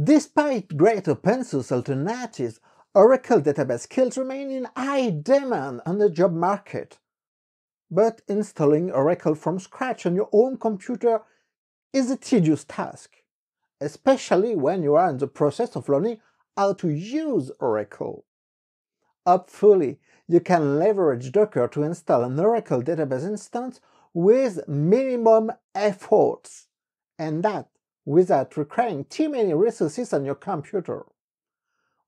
Despite great open source alternatives, Oracle database skills remain in high demand on the job market. But installing Oracle from scratch on your own computer is a tedious task, especially when you are in the process of learning how to use Oracle. Hopefully, you can leverage Docker to install an Oracle database instance with minimum efforts, and that without requiring too many resources on your computer.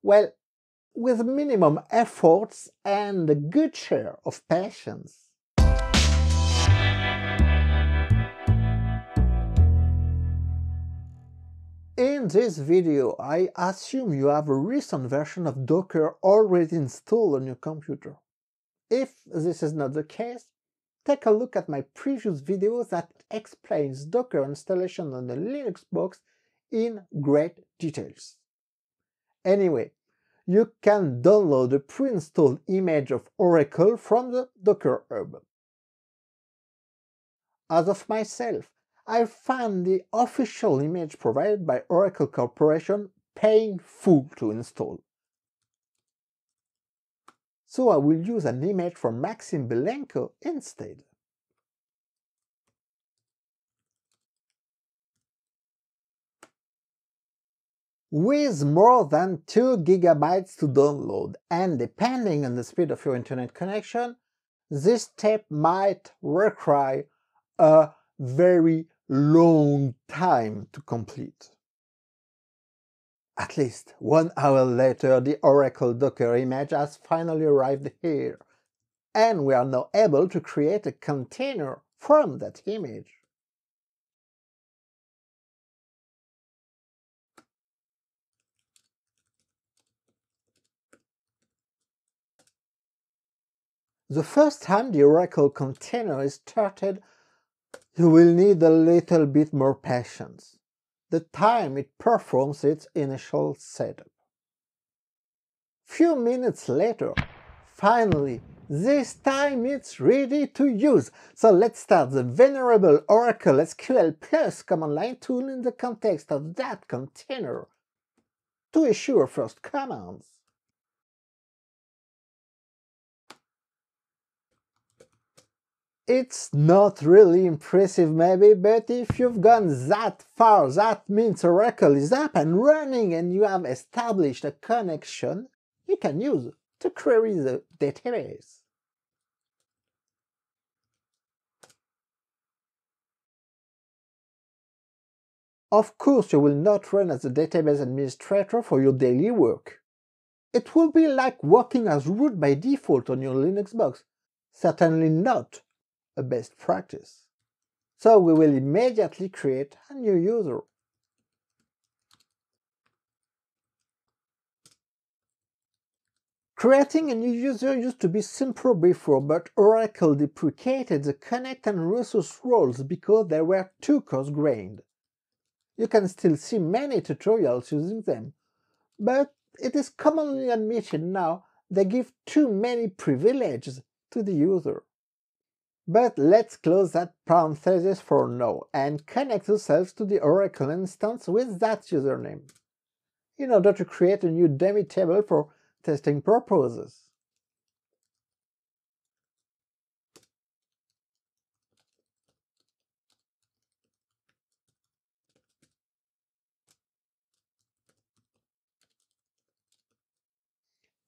Well, with minimum efforts and a good share of patience. In this video, I assume you have a recent version of Docker already installed on your computer. If this is not the case, take a look at my previous video that explains Docker installation on the Linux box in great details. Anyway, you can download a pre-installed image of Oracle from the Docker Hub. As of myself, I found the official image provided by Oracle Corporation painful to install. So I will use an image from Maksym Bilenko instead. With more than 2 gigabytes to download and depending on the speed of your internet connection, this step might require a very long time to complete. At least one hour later, the Oracle Docker image has finally arrived here, and we are now able to create a container from that image. The first time the Oracle container is started, you will need a little bit more patience, the time it performs its initial setup. Few minutes later, finally, this time it's ready to use. So let's start the venerable Oracle SQL Plus command line tool in the context of that container to issue first commands. It's not really impressive maybe, but if you've gone that far, that means Oracle is up and running and you have established a connection you can use to query the database. Of course, you will not run as a database administrator for your daily work. It will be like working as root by default on your Linux box, certainly not a best practice. So we will immediately create a new user. Creating a new user used to be simpler before, but Oracle deprecated the connect and resource roles because they were too coarse-grained. You can still see many tutorials using them, but it is commonly admitted now they give too many privileges to the user. But let's close that parenthesis for now and connect ourselves to the Oracle instance with that username, in order to create a new dummy table for testing purposes.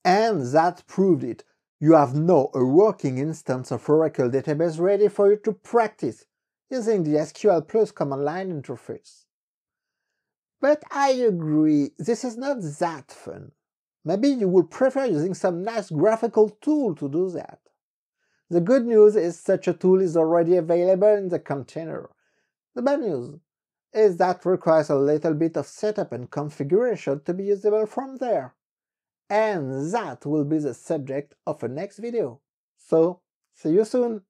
And that proved it you have now a working instance of Oracle database ready for you to practice using the SQL Plus command line interface. But I agree, this is not that fun. Maybe you would prefer using some nice graphical tool to do that. The good news is such a tool is already available in the container. The bad news is that requires a little bit of setup and configuration to be usable from there and that will be the subject of a next video. So, see you soon!